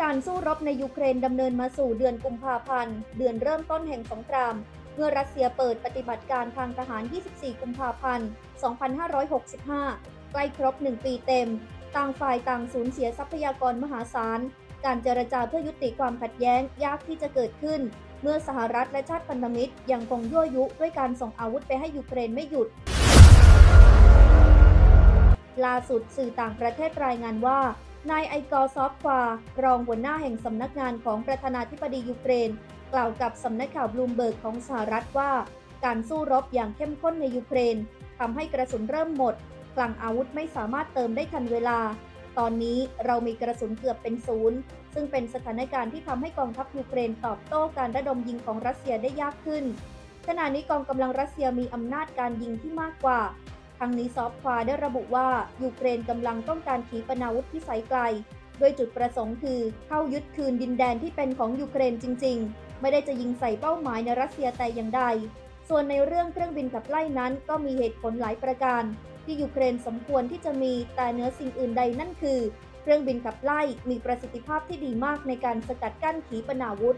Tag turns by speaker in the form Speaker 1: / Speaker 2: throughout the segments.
Speaker 1: การณ์สู้รบในยูเครนดำเนินมาสู่เดือนกุมภาพันธ์ เดือนเริ่มต้นแห่งสงคราม เมื่อรัสเซียเปิดปฏิบัติการทางทหาร 24 กุมภาพันธ์ 2565 ใกล้ครบ 1 ปีเต็ม ต่างฝ่ายต่างสูญเสียทรัพยากรมหาศาล การเจรจาเพื่อยุติความขัดแย้งยากที่จะเกิดขึ้น เมื่อสหรัฐและชาติพันธมิตรยังคงยั่วยุด้วยการส่งอาวุธไปให้ยูเครนไม่หยุดล่าสุดสื่อต่างประเทศรายงานว่า นายไอกอร์ซอฟควารองหัวหน้าแห่งสำนักงานของประธานาธิบดียูเครน กล่าวกับสำนักข่าวบลูมเบิร์กของสหรัฐว่า การสู้รบอย่างเข้มข้นในยูเครนทำให้กระสุนเริ่มหมด คลังอาวุธไม่สามารถเติมได้ทันเวลา ตอนนี้เรามีกระสุนเกือบเป็นศูนย์ ซึ่งเป็นสถานการณ์ที่ทำให้กองทัพยูเครนตอบโต้การระดมยิงของรัสเซียได้ยากขึ้นขณะนี้กองกำลังรัสเซียมีอำนาจการยิงที่มากกว่า ทั้งนี้ซอฟควาได้ระบุว่า ยูเครนกำลังต้องการขีปนาวุธพิสัยไกล โดยจุดประสงค์คือเข้ายึดคืนดินแดนที่เป็นของยูเครนจริง ๆ ไม่ได้จะยิงใส่เป้าหมายในรัสเซียแต่อย่างใด ส่วนในเรื่องเครื่องบินขับไล่นั้นก็มีเหตุผลหลายประการ ที่ยูเครนสมควรที่จะมีแต่เนื้อสิ่งอื่นใดนั่นคือ เครื่องบินขับไล่มีประสิทธิภาพที่ดีมากในการสกัดกั้นขีปนาวุธ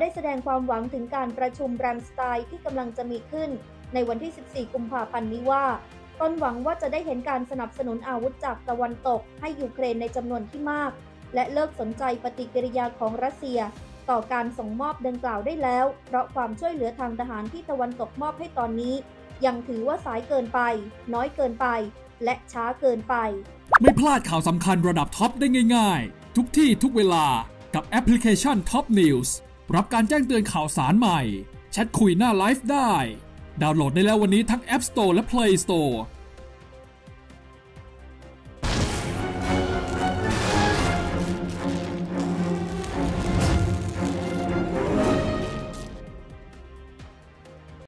Speaker 1: ได้แสดงความหวังถึงการประชุมแรมสไตล์ที่กำลังจะมีขึ้น ในวันที่ 14 กุมภาพันธ์นี้ว่าตนหวังว่าจะได้เห็นการสนับสนุนอาวุธจากตะวันตก ให้ยูเครนในจำนวนที่มาก และเลิกสนใจปฏิกิริยาของรัสเซีย ต่อการส่งมอบดังกล่าวได้แล้ว เพราะความช่วยเหลือทางทหารที่ตะวันตกมอบให้ตอนนี้ ยังถือว่าสายเกินไป น้อยเกินไป และช้าเกินไป
Speaker 2: ไม่พลาดข่าวสำคัญระดับท็อปได้ง่าย ๆ ทุกที่ทุกเวลากับแอปพลิเคชัน Top News รับการแจ้งเตือนข่าวสารใหม่ แชทคุยหน้าไลฟ์ได้ ดาวน์โหลดได้แล้ววันนี้ทั้ง App Store และ Play Store